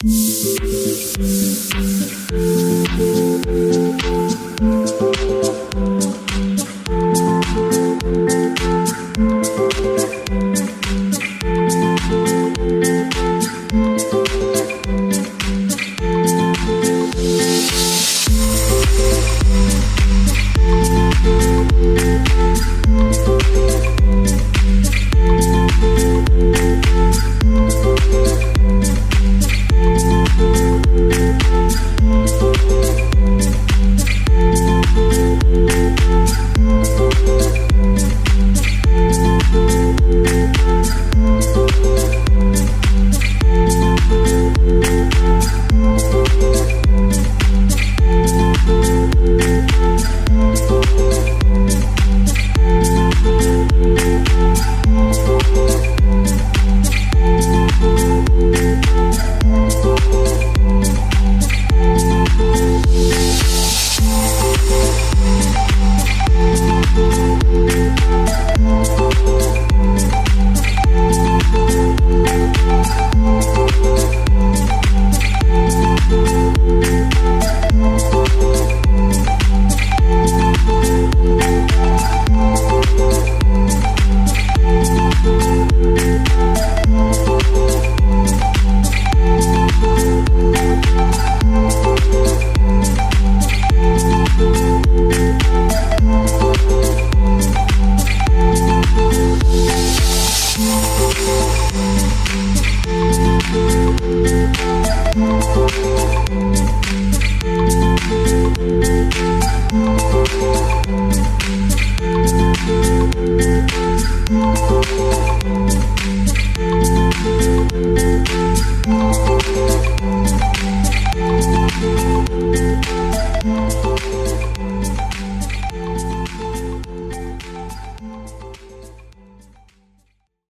Thank Música